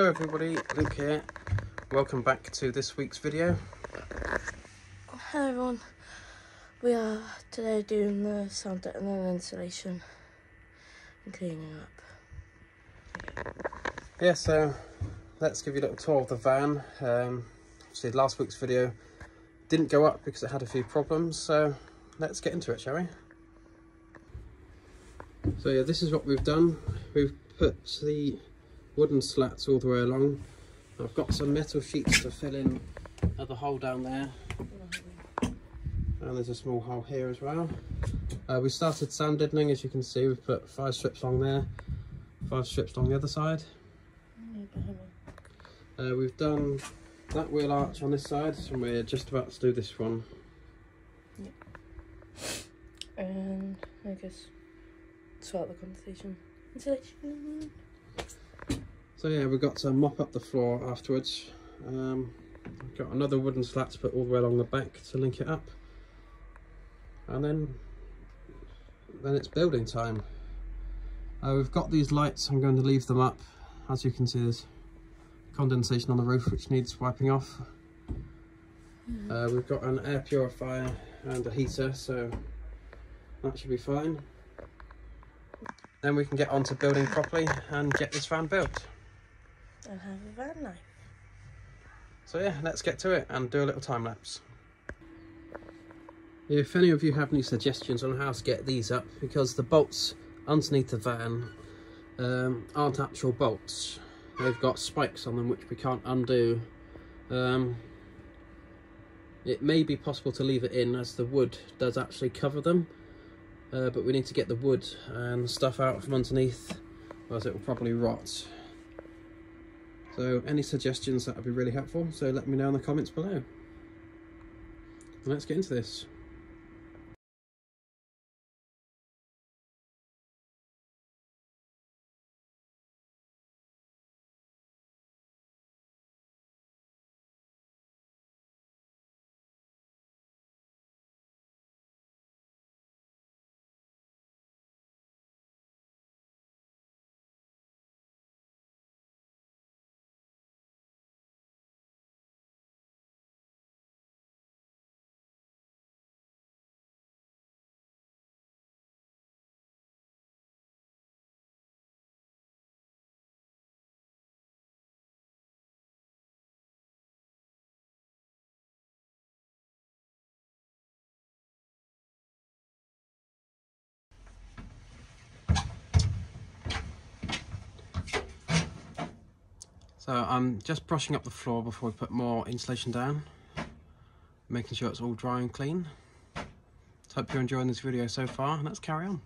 everybody, Luke here. Welcome back to this week's video. Hello everyone. We are today doing the sound and then insulation and cleaning up. Yeah, so let's give you a little tour of the van. Um, see, last week's video didn't go up because it had a few problems, so let's get into it, shall we? So yeah, this is what we've done. We've put the wooden slats all the way along. I've got some metal sheets to fill in at the hole down there. And there's a small hole here as well. Uh, we started sound deadening, as you can see. We've put five strips along there, five strips along the other side. Uh, we've done that wheel arch on this side, and we're just about to do this one. And I guess start the conversation. Insulation. So yeah, we've got to mop up the floor afterwards. Um, I've got another wooden slat to put all the way along the back to link it up. And then, then it's building time. Uh, we've got these lights, I'm going to leave them up. As you can see there's condensation on the roof which needs wiping off. Uh, we've got an air purifier and a heater so that should be fine. Then we can get on to building properly and get this van built. And have a van life. So yeah, let's get to it and do a little time lapse. If any of you have any suggestions on how to get these up, because the bolts underneath the van um, aren't actual bolts. They've got spikes on them which we can't undo. Um, it may be possible to leave it in as the wood does actually cover them, uh, but we need to get the wood and stuff out from underneath, otherwise it will probably rot. So any suggestions that would be really helpful, so let me know in the comments below. Let's get into this. So I'm just brushing up the floor before we put more insulation down, making sure it's all dry and clean. So hope you're enjoying this video so far, and let's carry on.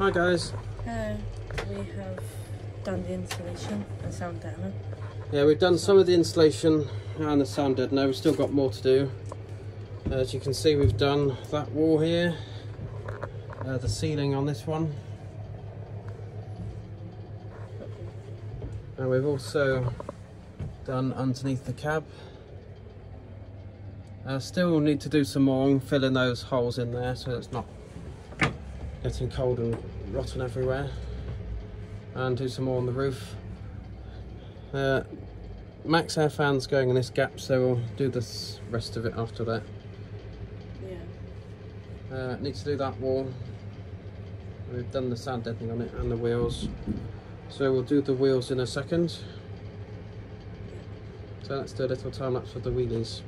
Hi guys. Hello. We have done the installation and sound demo. Yeah, we've done some of the installation and the sound dead now. We've still got more to do. As you can see, we've done that wall here, uh, the ceiling on this one, and we've also done underneath the cab. Uh, still need to do some more filling those holes in there so it's not getting cold and rotten everywhere. And do some more on the roof. Uh, Maxxair fans going in this gap so we'll do this rest of it after that. Yeah. uh, need to do that wall. We've done the sound deadening on it and the wheels. So we'll do the wheels in a second. So let's do a little time lapse of the wheelies.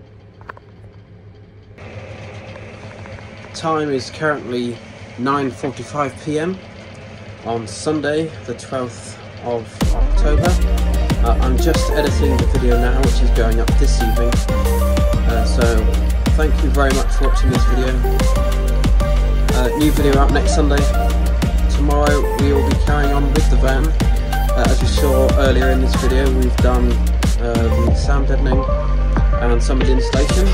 Time is currently 9.45 p.m. on Sunday the 12th of October. Uh, I'm just editing the video now which is going up this evening. Uh, so thank you very much for watching this video. Uh, new video out next Sunday. Tomorrow we will be carrying on with the van. Uh, as you saw earlier in this video we've done uh, the sound deadening and some of the installation.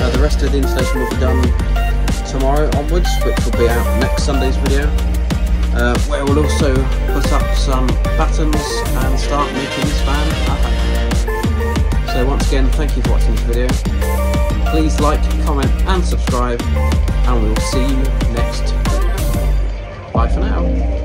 Uh, the rest of the installation will be done tomorrow onwards, which will be out next Sunday's video, uh, where we'll also put up some buttons and start making this van happen. So once again, thank you for watching this video. Please like, comment and subscribe, and we'll see you next. Bye for now.